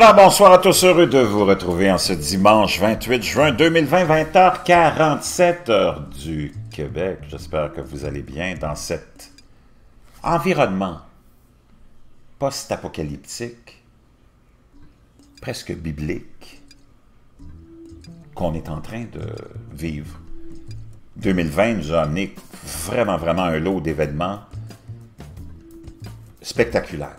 Bonsoir à tous, heureux de vous retrouver en ce dimanche 28 juin 2020, 20h47 heure du Québec. J'espère que vous allez bien dans cet environnement post-apocalyptique, presque biblique, qu'on est en train de vivre. 2020 nous a amené vraiment, vraiment un lot d'événements spectaculaires.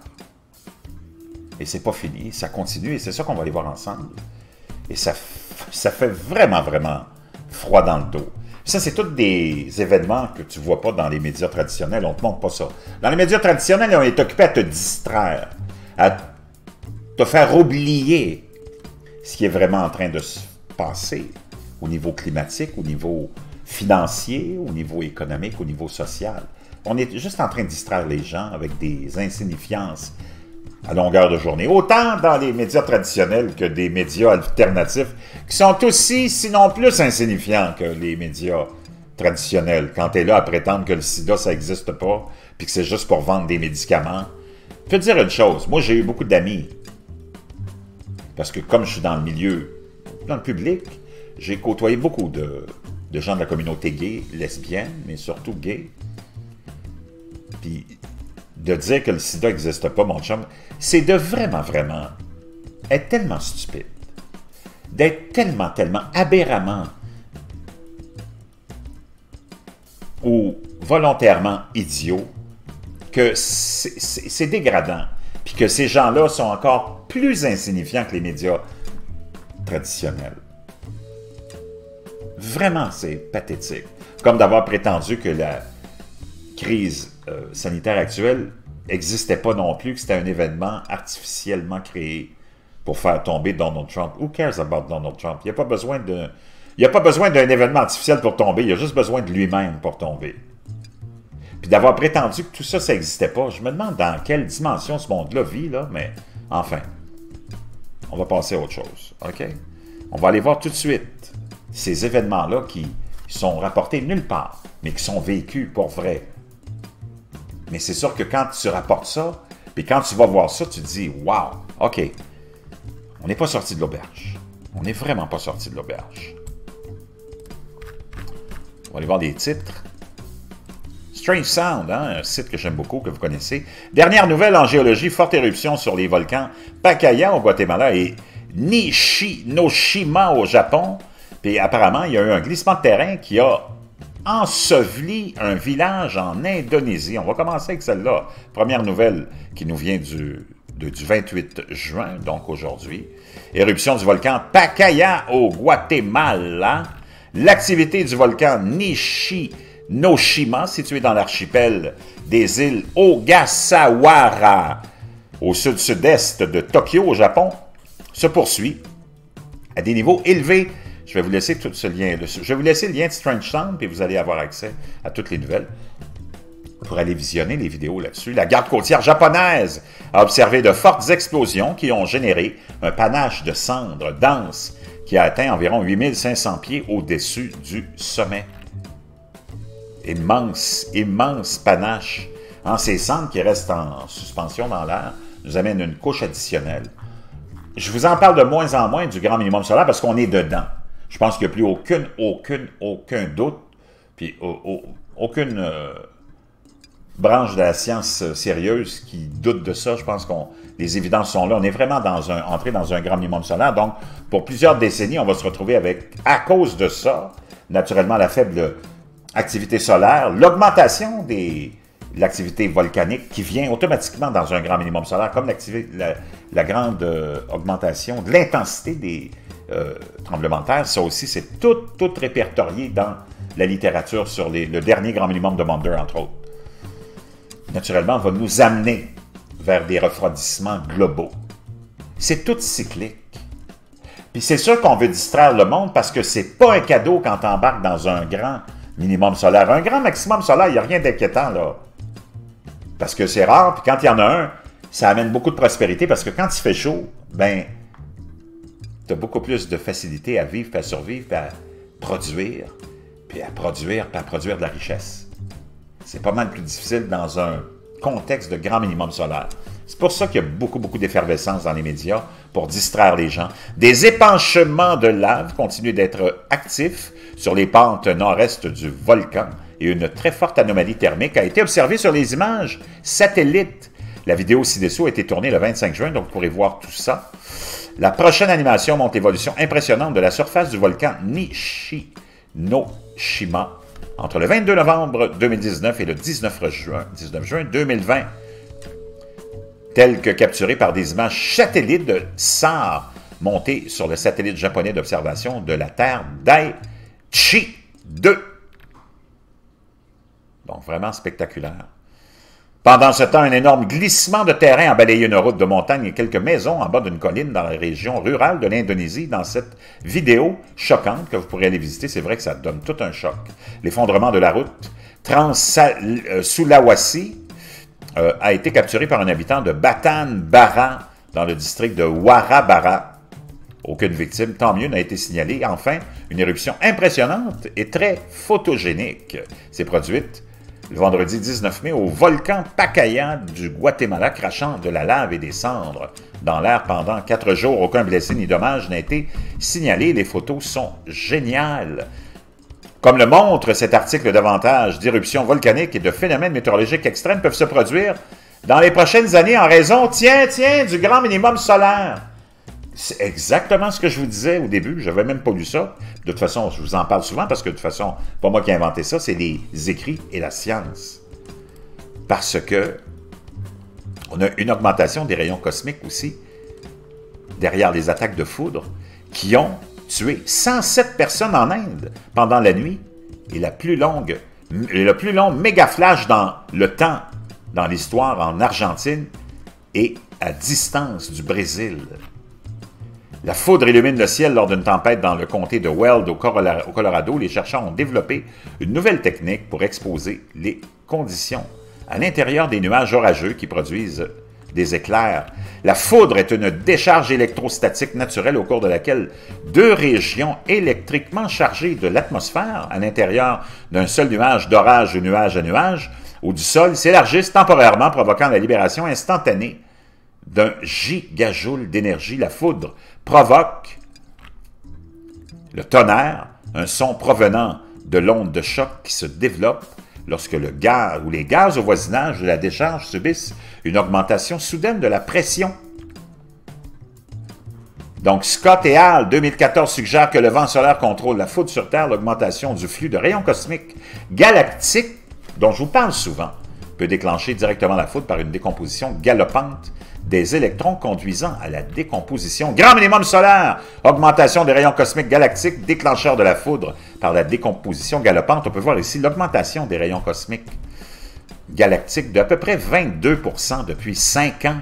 Et c'est pas fini, ça continue et c'est ça qu'on va aller voir ensemble. Et ça, ça fait vraiment, vraiment froid dans le dos. Ça, c'est tous des événements que tu vois pas dans les médias traditionnels. On te montre pas ça. Dans les médias traditionnels, on est occupé à te distraire, à te faire oublier ce qui est vraiment en train de se passer au niveau climatique, au niveau financier, au niveau économique, au niveau social. On est juste en train de distraire les gens avec des insignifiances à longueur de journée. Autant dans les médias traditionnels que des médias alternatifs qui sont aussi, sinon plus insignifiants que les médias traditionnels. Quand tu es là à prétendre que le sida, ça n'existe pas, puis que c'est juste pour vendre des médicaments. Je peux dire une chose, moi j'ai eu beaucoup d'amis. Parce que comme je suis dans le milieu, dans le public, j'ai côtoyé beaucoup de, de gens de la communauté gay, lesbienne, mais surtout gay. Puis de dire que le sida n'existe pas, mon chum, c'est de vraiment, vraiment être tellement stupide, d'être tellement, tellement aberramment ou volontairement idiot que c'est dégradant, puis que ces gens-là sont encore plus insignifiants que les médias traditionnels. Vraiment, c'est pathétique. Comme d'avoir prétendu que la crise euh, sanitaire actuelle n'existait pas non plus, que c'était un événement artificiellement créé pour faire tomber Donald Trump. Who cares about Donald Trump? Il n'y a pas besoin d'un événement artificiel pour tomber, il a juste besoin de lui-même pour tomber. Puis d'avoir prétendu que tout ça, ça n'existait pas, je me demande dans quelle dimension ce monde-là vit, mais enfin, on va passer à autre chose? On va aller voir tout de suite ces événements-là qui sont rapportés nulle part, mais qui sont vécus pour vrai mais c'est sûr que quand tu rapportes ça, puis quand tu vas voir ça, tu te dis Wow, OK, on n'est pas sorti de l'auberge. On n'est vraiment pas sorti de l'auberge. On va aller voir des titres. Strange Sound, hein, un site que j'aime beaucoup, que vous connaissez. Dernière nouvelle en géologie, forte éruption sur les volcans Pacaya au Guatemala et Nishinoshima au Japon. Puis apparemment, il y a eu un glissement de terrain qui a enseveli un village en Indonésie. On va commencer avec celle-là. Première nouvelle qui nous vient du, du 28 juin, donc aujourd'hui. Éruption du volcan Pacaya au Guatemala. L'activité du volcan Nishinoshima, situé dans l'archipel des îles Ogasawara, au sud-sud-est de Tokyo, au Japon, se poursuit à des niveaux élevés je vais vous laisser tout ce lien. Je vais vous laisser le lien de Strange Sound, et vous allez avoir accès à toutes les nouvelles pour aller visionner les vidéos là-dessus. La garde côtière japonaise a observé de fortes explosions qui ont généré un panache de cendres denses qui a atteint environ 8500 pieds au-dessus du sommet. Immense, immense panache. En ces cendres qui restent en suspension dans l'air nous amènent une couche additionnelle. Je vous en parle de moins en moins du grand minimum solaire parce qu'on est dedans. Je pense qu'il n'y a plus aucune, aucune, aucun doute, puis aucune euh, branche de la science sérieuse qui doute de ça. Je pense que les évidences sont là. On est vraiment dans un, entré dans un grand minimum solaire. Donc, pour plusieurs décennies, on va se retrouver avec, à cause de ça, naturellement, la faible activité solaire, l'augmentation de l'activité volcanique qui vient automatiquement dans un grand minimum solaire, comme la, la grande euh, augmentation de l'intensité des, euh. Ça aussi, c'est tout, tout répertorié dans la littérature sur le dernier grand minimum de Maunder, entre autres. Naturellement, va nous amener vers des refroidissements globaux. C'est tout cyclique. Puis c'est sûr qu'on veut distraire le monde parce que c'est pas un cadeau quand tu embarques dans un grand minimum solaire. Un grand maximum solaire, il n'y a rien d'inquiétant là. Parce que c'est rare, puis quand il y en a un, ça amène beaucoup de prospérité parce que quand il fait chaud, ben beaucoup plus de facilité à vivre, à survivre, à produire, puis à produire, puis à produire de la richesse. C'est pas mal plus difficile dans un contexte de grand minimum solaire. C'est pour ça qu'il y a beaucoup, beaucoup d'effervescence dans les médias pour distraire les gens. Des épanchements de lave continuent d'être actifs sur les pentes nord-est du volcan et une très forte anomalie thermique a été observée sur les images satellites. La vidéo ci-dessous a été tournée le 25 juin, donc vous pourrez voir tout ça. La prochaine animation montre l'évolution impressionnante de la surface du volcan Nishinoshima entre le 22 novembre 2019 et le 19 juin, 19 juin 2020 telles que capturées par des images satellites de SAR montées sur le satellite japonais d'observation de la Terre Daichi 2. Donc, vraiment spectaculaire. Pendant ce temps, un énorme glissement de terrain a balayé une route de montagne et quelques maisons en bas d'une colline dans la région rurale de l'Indonésie. Dans cette vidéo choquante que vous pourrez aller visiter, c'est vrai que ça donne tout un choc. L'effondrement de la route Trans-Sulawesi euh, a été capturé par un habitant de Batan-Bara, dans le district de Warabara. Aucune victime, tant mieux, n'a été signalée. Enfin, une éruption impressionnante et très photogénique s'est produite le vendredi 19 mai au volcan Pacaya du Guatemala, crachant de la lave et des cendres dans l'air pendant quatre jours. Aucun blessé ni dommage n'a été signalé. Les photos sont géniales. Comme le montre cet article davantage, d'éruptions volcaniques et de phénomènes météorologiques extrêmes peuvent se produire dans les prochaines années en raison, tiens, tiens, du grand minimum solaire. C'est exactement ce que je vous disais au début. Je n'avais même pas lu ça. De toute façon, je vous en parle souvent parce que de toute façon, pas moi qui ai inventé ça, c'est les écrits et la science. Parce que on a une augmentation des rayons cosmiques aussi derrière les attaques de foudre qui ont tué 107 personnes en Inde pendant la nuit et le plus long méga flash dans le temps, dans l'histoire en Argentine et à distance du Brésil. La foudre illumine le ciel lors d'une tempête dans le comté de Weld au Colorado. Les chercheurs ont développé une nouvelle technique pour exposer les conditions à l'intérieur des nuages orageux qui produisent des éclairs. La foudre est une décharge électrostatique naturelle au cours de laquelle deux régions électriquement chargées de l'atmosphère, à l'intérieur d'un seul nuage d'orage de nuage à nuage, ou du sol, s'élargissent temporairement, provoquant la libération instantanée d'un gigajoule d'énergie. La foudre provoque le tonnerre, un son provenant de l'onde de choc qui se développe lorsque le gaz ou les gaz au voisinage de la décharge subissent une augmentation soudaine de la pression. Donc, Scott et Hall, 2014, suggèrent que le vent solaire contrôle la foudre sur Terre, l'augmentation du flux de rayons cosmiques galactiques, dont je vous parle souvent, peut déclencher directement la foudre par une décomposition galopante des électrons conduisant à la décomposition. Grand minimum solaire, augmentation des rayons cosmiques galactiques, déclencheur de la foudre par la décomposition galopante. On peut voir ici l'augmentation des rayons cosmiques galactiques d'à peu près 22% depuis 5 ans.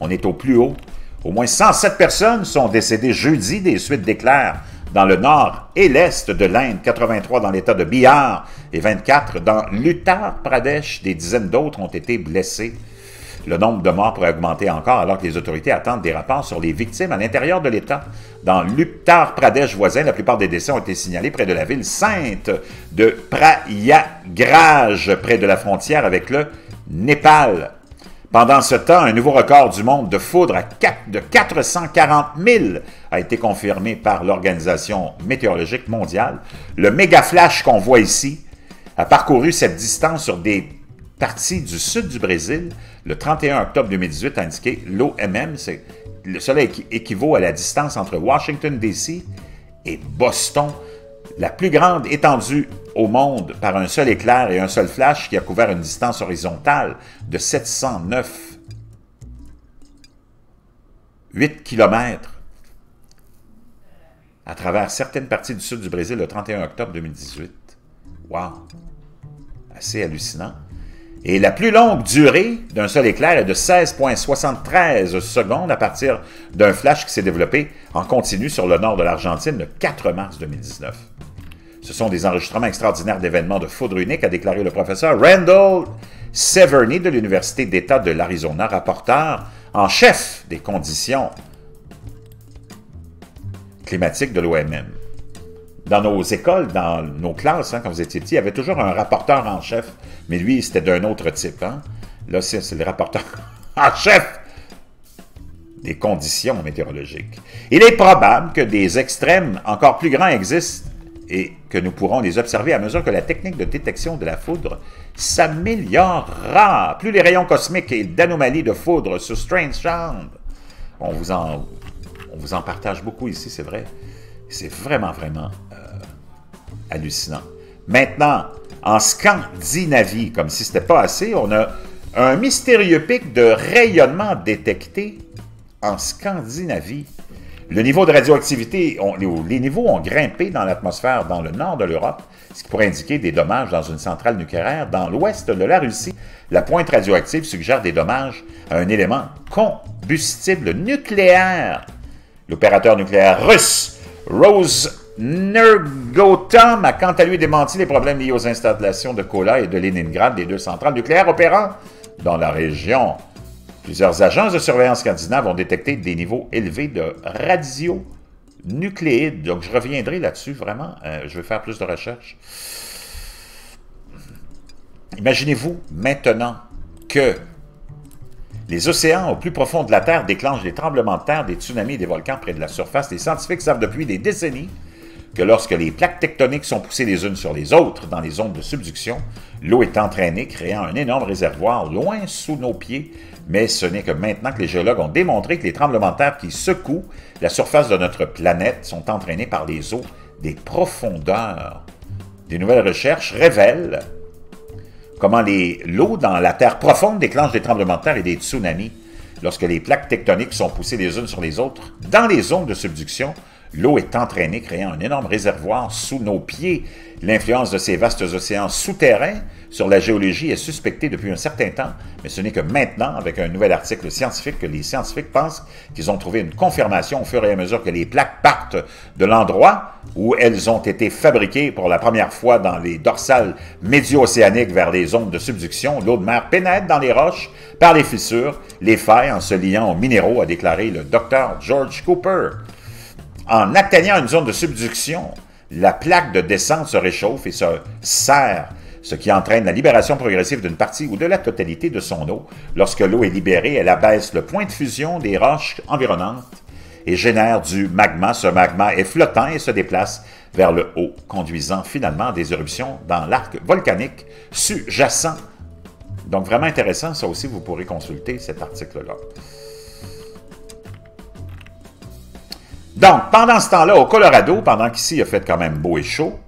On est au plus haut. Au moins 107 personnes sont décédées jeudi des suites d'éclairs dans le nord et l'est de l'Inde, 83 dans l'État de Bihar et 24 dans l'Uttar Pradesh. Des dizaines d'autres ont été blessés. Le nombre de morts pourrait augmenter encore alors que les autorités attendent des rapports sur les victimes à l'intérieur de l'État. Dans l'Uttar Pradesh voisin, la plupart des décès ont été signalés près de la ville sainte de Prayagraj, près de la frontière avec le Népal. Pendant ce temps, un nouveau record du monde de foudre à 4, de 440 000 a été confirmé par l'Organisation météorologique mondiale. Le méga flash qu'on voit ici a parcouru cette distance sur des partie du sud du Brésil, le 31 octobre 2018, a indiqué l'OMM, c'est cela équivaut à la distance entre Washington, D.C. et Boston, la plus grande étendue au monde par un seul éclair et un seul flash qui a couvert une distance horizontale de 709 8 km à travers certaines parties du sud du Brésil le 31 octobre 2018. Wow! Assez hallucinant. Et la plus longue durée d'un seul éclair est de 16,73 secondes à partir d'un flash qui s'est développé en continu sur le nord de l'Argentine le 4 mars 2019. Ce sont des enregistrements extraordinaires d'événements de foudre unique, a déclaré le professeur Randall Severny de l'Université d'État de l'Arizona, rapporteur en chef des conditions climatiques de l'OMM dans nos écoles, dans nos classes, hein, quand vous étiez petit, il y avait toujours un rapporteur en chef. Mais lui, c'était d'un autre type. Hein. Là, c'est le rapporteur en chef des conditions météorologiques. Il est probable que des extrêmes encore plus grands existent et que nous pourrons les observer à mesure que la technique de détection de la foudre s'améliorera. Plus les rayons cosmiques et d'anomalies de foudre sur Strange Sound, on vous en, on vous en partage beaucoup ici, c'est vrai. C'est vraiment, vraiment euh, hallucinant. Maintenant, en Scandinavie, comme si ce n'était pas assez, on a un mystérieux pic de rayonnement détecté en Scandinavie. Le niveau de radioactivité, les niveaux ont grimpé dans l'atmosphère dans le nord de l'Europe, ce qui pourrait indiquer des dommages dans une centrale nucléaire dans l'ouest de la Russie. La pointe radioactive suggère des dommages à un élément combustible nucléaire. L'opérateur nucléaire russe Rose Nergotom a quant à lui démenti les problèmes liés aux installations de Kola et de Leningrad, les deux centrales nucléaires opérant dans la région. Plusieurs agences de surveillance scandinaves ont détecté des niveaux élevés de radionucléides. Donc, je reviendrai là-dessus, vraiment. Euh, je vais faire plus de recherches. Imaginez-vous maintenant que les océans au plus profond de la Terre déclenchent des tremblements de terre, des tsunamis et des volcans près de la surface. Les scientifiques savent depuis des décennies que lorsque les plaques tectoniques sont poussées les unes sur les autres dans les zones de subduction, l'eau est entraînée, créant un énorme réservoir loin sous nos pieds mais ce n'est que maintenant que les géologues ont démontré que les tremblements de terre qui secouent la surface de notre planète sont entraînés par les eaux des profondeurs. Des nouvelles recherches révèlent comment l'eau dans la terre profonde déclenche des tremblements de terre et des tsunamis. Lorsque les plaques tectoniques sont poussées les unes sur les autres dans les zones de subduction, l'eau est entraînée, créant un énorme réservoir sous nos pieds. L'influence de ces vastes océans souterrains sur la géologie est suspectée depuis un certain temps, mais ce n'est que maintenant, avec un nouvel article scientifique, que les scientifiques pensent qu'ils ont trouvé une confirmation au fur et à mesure que les plaques partent de l'endroit où elles ont été fabriquées pour la première fois dans les dorsales médio-océaniques vers les zones de subduction. L'eau de mer pénètre dans les roches par les fissures, les failles en se liant aux minéraux, a déclaré le docteur George Cooper. En atteignant une zone de subduction, la plaque de descente se réchauffe et se serre, ce qui entraîne la libération progressive d'une partie ou de la totalité de son eau. Lorsque l'eau est libérée, elle abaisse le point de fusion des roches environnantes et génère du magma. Ce magma est flottant et se déplace vers le haut, conduisant finalement à des éruptions dans l'arc volcanique sous-jacent. Donc vraiment intéressant, ça aussi vous pourrez consulter cet article-là. Donc, pendant ce temps-là, au Colorado, pendant qu'ici il a fait quand même beau et chaud,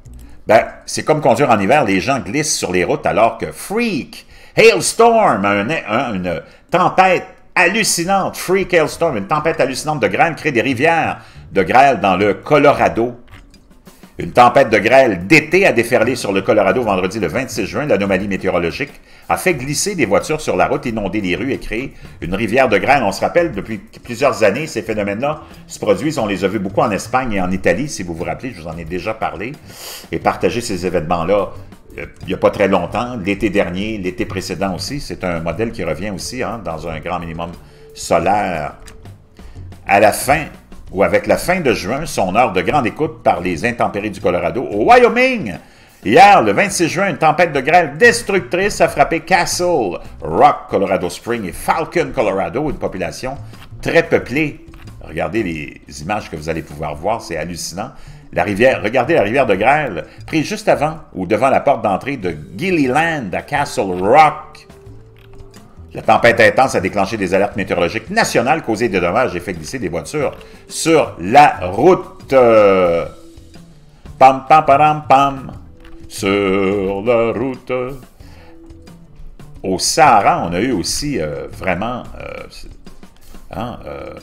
ben, c'est comme conduire en hiver, les gens glissent sur les routes alors que Freak, Hailstorm, une tempête hallucinante, Freak Hailstorm, une tempête hallucinante de grêle crée des rivières de grêle dans le Colorado. Une tempête de grêle d'été a déferlé sur le Colorado vendredi le 26 juin. L'anomalie météorologique a fait glisser des voitures sur la route, inonder les rues et créer une rivière de grêle. On se rappelle, depuis plusieurs années, ces phénomènes-là se produisent. On les a vus beaucoup en Espagne et en Italie, si vous vous rappelez. Je vous en ai déjà parlé et partagé ces événements-là euh, il n'y a pas très longtemps, l'été dernier, l'été précédent aussi. C'est un modèle qui revient aussi hein, dans un grand minimum solaire. À la fin ou avec la fin de juin, son heure de grande écoute par les intempéries du Colorado au Wyoming. Hier, le 26 juin, une tempête de grêle destructrice a frappé Castle, Rock, Colorado Spring et Falcon, Colorado, une population très peuplée. Regardez les images que vous allez pouvoir voir, c'est hallucinant. La rivière, regardez la rivière de grêle, prise juste avant ou devant la porte d'entrée de Gilliland à Castle Rock. La tempête intense a déclenché des alertes météorologiques nationales, causé des dommages et fait glisser des voitures sur la route. Pam, pam, pam, pam. Sur la route. Au Sahara, on a eu aussi euh, vraiment euh, hein, euh,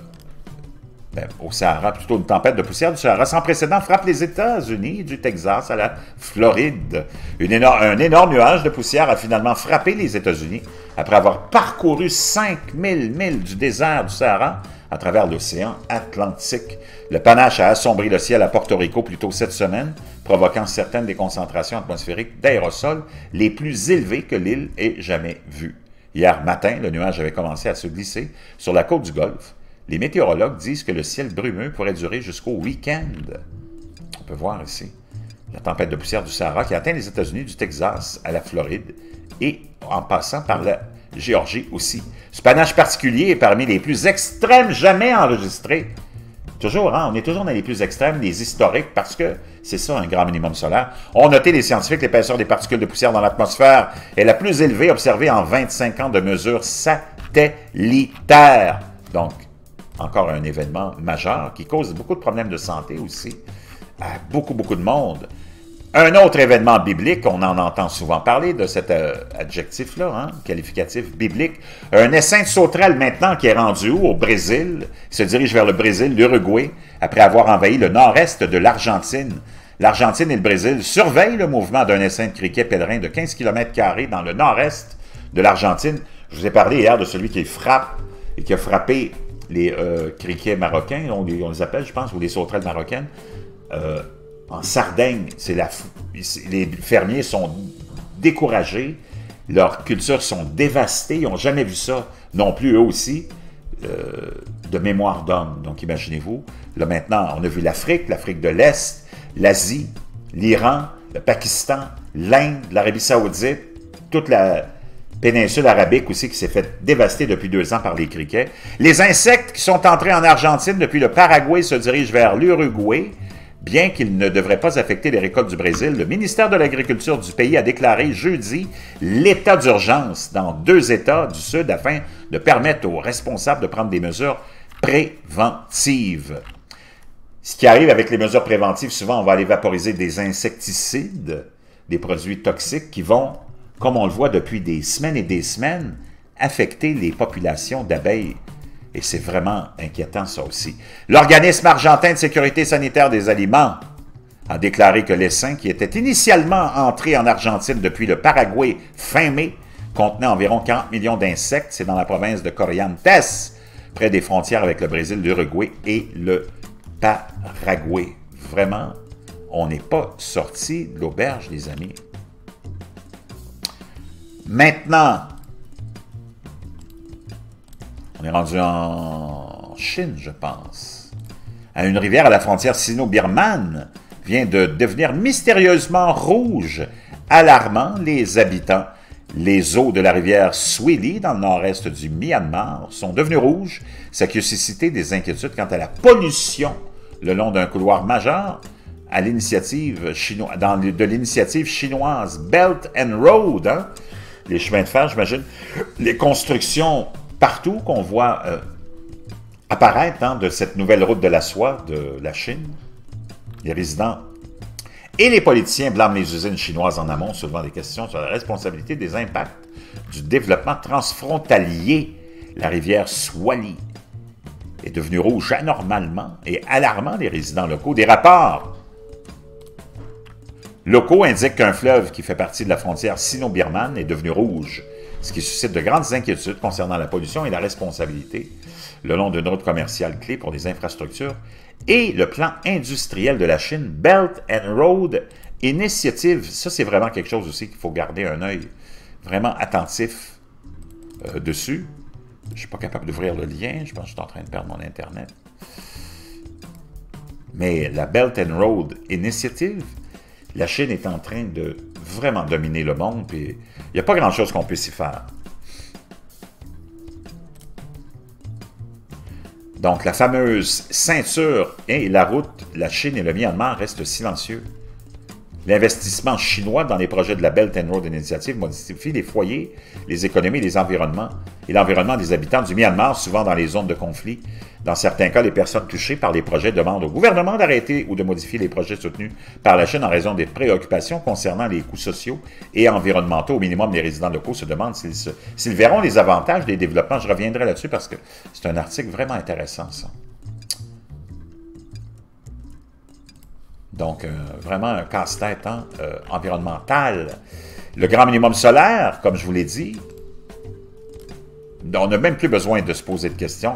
ben, au Sahara, plutôt une tempête de poussière du Sahara sans précédent frappe les États-Unis, du Texas à la Floride. un énorme nuage de poussière a finalement frappé les États-Unis après avoir parcouru 5000 milles du désert du Sahara à travers l'océan Atlantique. Le panache a assombri le ciel à Porto Rico plus tôt cette semaine, provoquant certaines des concentrations atmosphériques d'aérosols les plus élevées que l'île ait jamais vues. Hier matin, le nuage avait commencé à se glisser sur la côte du Golfe les météorologues disent que le ciel brumeux pourrait durer jusqu'au week-end. On peut voir ici la tempête de poussière du Sahara qui atteint les États-Unis du Texas à la Floride et en passant par Géorgie aussi. Ce panache particulier est parmi les plus extrêmes jamais enregistrés. Toujours, hein, on est toujours dans les plus extrêmes, les historiques, parce que c'est ça un grand minimum solaire. On noté les scientifiques l'épaisseur des particules de poussière dans l'atmosphère est la plus élevée observée en 25 ans de mesures satellitaires. Donc, encore un événement majeur qui cause beaucoup de problèmes de santé aussi à beaucoup, beaucoup de monde. Un autre événement biblique, on en entend souvent parler de cet euh, adjectif-là, hein, qualificatif biblique. Un essaim de sauterelles maintenant qui est rendu? Au Brésil. Il se dirige vers le Brésil, l'Uruguay, après avoir envahi le nord-est de l'Argentine. L'Argentine et le Brésil surveillent le mouvement d'un essaim de criquets pèlerins de 15 km dans le nord-est de l'Argentine. Je vous ai parlé hier de celui qui frappe et qui a frappé les euh, criquets marocains, on les, on les, appelle, je pense, ou les sauterelles marocaines. Euh, en Sardaigne, la, les fermiers sont découragés, leurs cultures sont dévastées, ils n'ont jamais vu ça non plus, eux aussi, euh, de mémoire d'homme. Donc imaginez-vous, là maintenant, on a vu l'Afrique, l'Afrique de l'Est, l'Asie, l'Iran, le Pakistan, l'Inde, l'Arabie saoudite, toute la péninsule arabique aussi qui s'est fait dévaster depuis deux ans par les criquets. Les insectes qui sont entrés en Argentine depuis le Paraguay se dirigent vers l'Uruguay. Bien qu'il ne devrait pas affecter les récoltes du Brésil, le ministère de l'Agriculture du pays a déclaré jeudi l'état d'urgence dans deux États du Sud afin de permettre aux responsables de prendre des mesures préventives. Ce qui arrive avec les mesures préventives, souvent on va aller vaporiser des insecticides, des produits toxiques qui vont, comme on le voit depuis des semaines et des semaines, affecter les populations d'abeilles et c'est vraiment inquiétant, ça aussi. L'organisme argentin de sécurité sanitaire des aliments a déclaré que l'essaim, qui était initialement entré en Argentine depuis le Paraguay fin mai, contenait environ 40 millions d'insectes. C'est dans la province de Corrientes, près des frontières avec le Brésil, l'Uruguay et le Paraguay. Vraiment, on n'est pas sorti de l'auberge, les amis. Maintenant, on est rendu en Chine, je pense. À une rivière à la frontière sino-birmane vient de devenir mystérieusement rouge, alarmant les habitants. Les eaux de la rivière Swili, dans le nord-est du Myanmar, sont devenues rouges, ce qui a suscité des inquiétudes quant à la pollution le long d'un couloir majeur à l'initiative de l'initiative chinoise Belt and Road, hein. Les chemins de fer, j'imagine, les constructions partout qu'on voit euh, apparaître hein, de cette nouvelle route de la soie de la Chine, les résidents et les politiciens blâment les usines chinoises en amont, soulevant des questions sur la responsabilité des impacts du développement transfrontalier. La rivière Swali est devenue rouge anormalement et alarmant les résidents locaux. Des rapports locaux indiquent qu'un fleuve qui fait partie de la frontière sino-birmane est devenu rouge ce qui suscite de grandes inquiétudes concernant la pollution et la responsabilité le long d'une route commerciale clé pour les infrastructures et le plan industriel de la Chine, Belt and Road Initiative. Ça, c'est vraiment quelque chose aussi qu'il faut garder un œil vraiment attentif euh, dessus. Je ne suis pas capable d'ouvrir le lien. Je pense que je suis en train de perdre mon Internet. Mais la Belt and Road Initiative, la Chine est en train de vraiment dominer le monde, puis il n'y a pas grand-chose qu'on puisse y faire. Donc, la fameuse ceinture et la route, la Chine et le Myanmar restent silencieux. L'investissement chinois dans les projets de la Belt and Road Initiative modifie les foyers, les économies, les environnements et l'environnement des habitants du Myanmar, souvent dans les zones de conflit. Dans certains cas, les personnes touchées par les projets demandent au gouvernement d'arrêter ou de modifier les projets soutenus par la Chine en raison des préoccupations concernant les coûts sociaux et environnementaux. Au minimum, les résidents locaux se demandent s'ils verront les avantages des développements. Je reviendrai là-dessus parce que c'est un article vraiment intéressant. Donc, euh, vraiment un casse-tête hein, euh, environnemental. Le grand minimum solaire, comme je vous l'ai dit, on n'a même plus besoin de se poser de questions.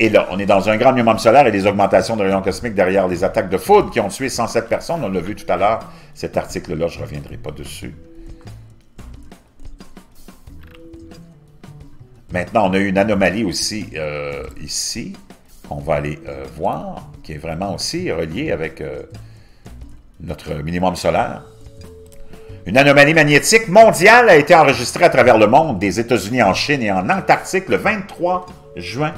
Et là, on est dans un grand minimum solaire et des augmentations de rayons cosmiques derrière les attaques de foudre qui ont tué 107 personnes. On l'a vu tout à l'heure. Cet article-là, je ne reviendrai pas dessus. Maintenant, on a eu une anomalie aussi euh, ici qu'on va aller voir, qui est vraiment aussi relié avec euh, notre minimum solaire. Une anomalie magnétique mondiale a été enregistrée à travers le monde, des États-Unis en Chine et en Antarctique le 23 juin.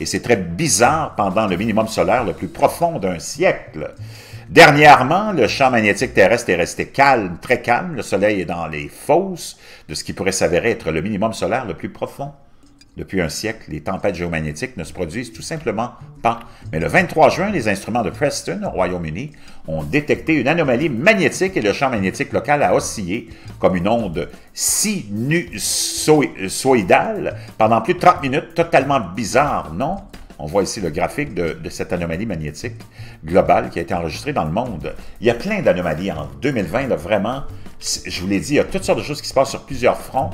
Et c'est très bizarre pendant le minimum solaire le plus profond d'un siècle. Dernièrement, le champ magnétique terrestre est resté calme, très calme. Le Soleil est dans les fosses de ce qui pourrait s'avérer être le minimum solaire le plus profond. Depuis un siècle, les tempêtes géomagnétiques ne se produisent tout simplement pas. Mais le 23 juin, les instruments de Preston, au Royaume-Uni, ont détecté une anomalie magnétique et le champ magnétique local a oscillé comme une onde sinusoïdale pendant plus de 30 minutes, totalement bizarre, non? On voit ici le graphique de, cette anomalie magnétique globale qui a été enregistrée dans le monde. Il y a plein d'anomalies en 2020, là, vraiment. Je vous l'ai dit, il y a toutes sortes de choses qui se passent sur plusieurs fronts.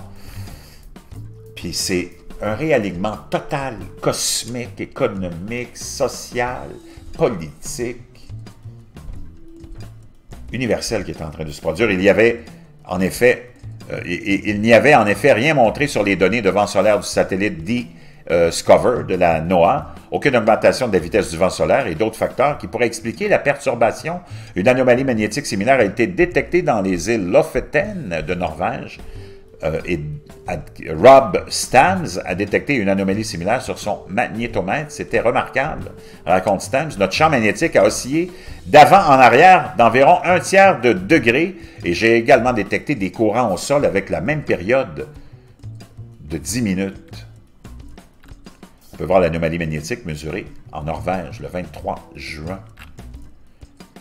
Puis c'est un réalignement total, cosmique, économique, social, politique, universel qui est en train de se produire. Il y avait, en effet, euh, il, n'y avait en effet rien montré sur les données de vent solaire du satellite D-Scover de la NOAA, aucune augmentation de la vitesse du vent solaire et d'autres facteurs qui pourraient expliquer la perturbation. Une anomalie magnétique similaire a été détectée dans les îles Lofoten de Norvège, euh, et Rob Stams a détecté une anomalie similaire sur son magnétomètre. C'était remarquable, raconte Stams. Notre champ magnétique a oscillé d'avant en arrière d'environ un tiers de degré et j'ai également détecté des courants au sol avec la même période de 10 minutes. On peut voir l'anomalie magnétique mesurée en Norvège le 23 juin.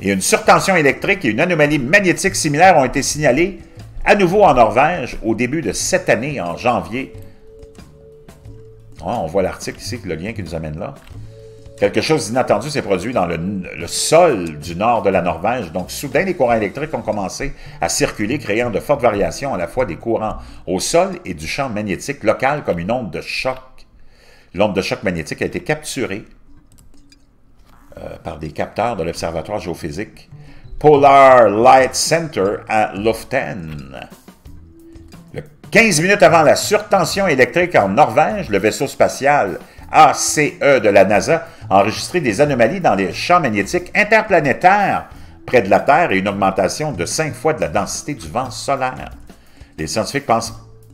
Et une surtension électrique et une anomalie magnétique similaire ont été signalées à nouveau en Norvège au début de cette année, en janvier. On voit l'article ici, le lien qui nous amène là. Quelque chose d'inattendu s'est produit dans le, sol du nord de la Norvège. Donc, soudain, les courants électriques ont commencé à circuler, créant de fortes variations à la fois des courants au sol et du champ magnétique local comme une onde de choc. L'onde de choc magnétique a été capturée euh, par des capteurs de l'Observatoire géophysique Polar Light Center à Luften. 15 minutes avant la surtension électrique en Norvège, le vaisseau spatial ACE de la NASA a enregistré des anomalies dans les champs magnétiques interplanétaires près de la Terre et une augmentation de 5 fois de la densité du vent solaire. Les scientifiques pensent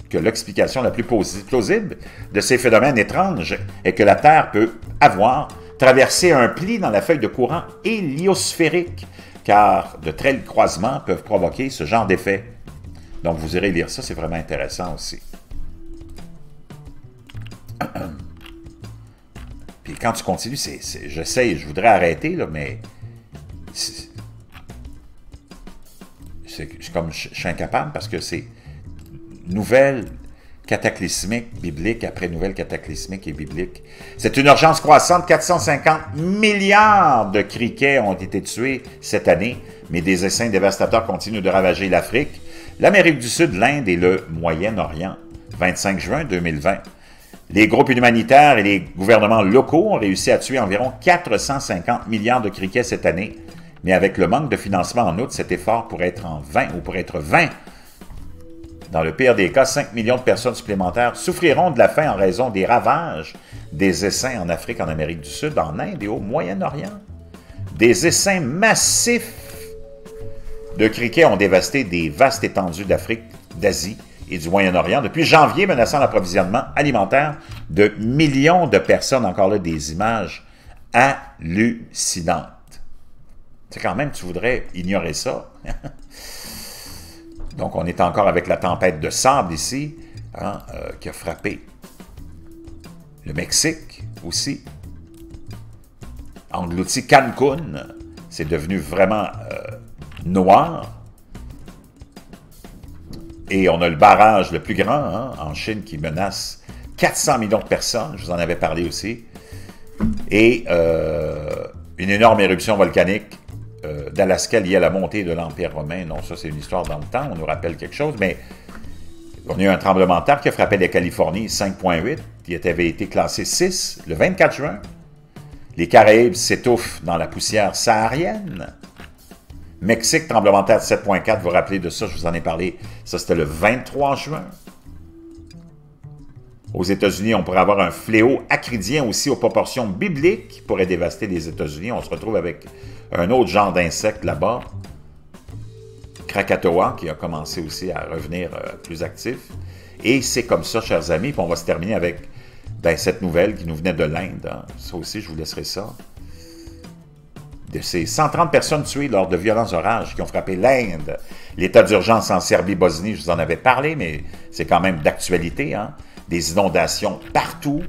que l'explication la plus plausible de ces phénomènes étranges est que la Terre peut avoir traversé un pli dans la feuille de courant héliosphérique car de tels croisements peuvent provoquer ce genre d'effet. Donc vous irez lire ça, c'est vraiment intéressant aussi. Puis quand tu continues, c'est, je sais, je voudrais arrêter, mais c'est, comme je suis incapable parce que c'est nouvelle cataclysmique biblique après nouvelle cataclysmique et biblique. C'est une urgence croissante. 450 milliards de criquets ont été tués cette année, mais des essaims dévastateurs continuent de ravager l'Afrique, l'Amérique du Sud, l'Inde et le Moyen-Orient. 25 juin 2020. Les groupes humanitaires et les gouvernements locaux ont réussi à tuer environ 450 milliards de criquets cette année, mais avec le manque de financement en outre, cet effort pourrait être en 20 ou pourrait être 20 dans le pire des cas, 5 millions de personnes supplémentaires souffriront de la faim en raison des ravages des essaims en Afrique, en Amérique du Sud, en Inde et au Moyen-Orient. Des essaims massifs de criquets ont dévasté des vastes étendues d'Afrique, d'Asie et du Moyen-Orient depuis janvier, menaçant l'approvisionnement alimentaire de millions de personnes. Encore là, des images hallucinantes. C'est quand même, tu voudrais ignorer ça? Donc, on est encore avec la tempête de sable ici, hein, euh, qui a frappé le Mexique aussi. Englouti Cancun, c'est devenu vraiment euh, noir. Et on a le barrage le plus grand hein, en Chine qui menace 400 millions de personnes, je vous en avais parlé aussi. Et euh, une énorme éruption volcanique d'Alaska lié à la montée de l'Empire romain. Non, ça, c'est une histoire dans le temps, on nous rappelle quelque chose, mais on a eu un tremblement de terre qui a frappé la Californie 5.8, qui avait été classé 6 le 24 juin. Les Caraïbes s'étouffent dans la poussière saharienne. Mexique, tremblement de terre de 7.4, vous vous rappelez de ça, je vous en ai parlé, ça c'était le 23 juin. Aux États-Unis, on pourrait avoir un fléau acridien aussi aux proportions bibliques qui pourrait dévaster les États-Unis. On se retrouve avec un autre genre d'insectes là-bas. Krakatoa qui a commencé aussi à revenir euh, plus actif. Et c'est comme ça, chers amis, puis on va se terminer avec ben, cette nouvelle qui nous venait de l'Inde. Hein. Ça aussi, je vous laisserai ça. De ces 130 personnes tuées lors de violents orages qui ont frappé l'Inde. L'état d'urgence en Serbie-Bosnie, je vous en avais parlé, mais c'est quand même d'actualité. Hein. Des inondations partout.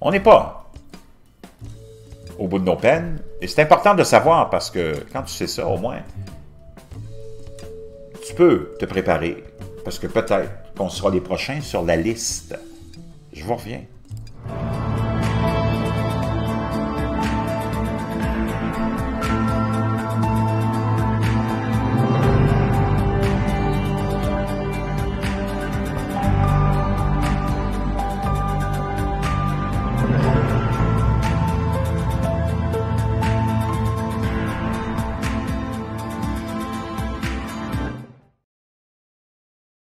On n'est pas au bout de nos peines. Et c'est important de savoir parce que quand tu sais ça, au moins, tu peux te préparer. Parce que peut-être qu'on sera les prochains sur la liste. Je vous reviens.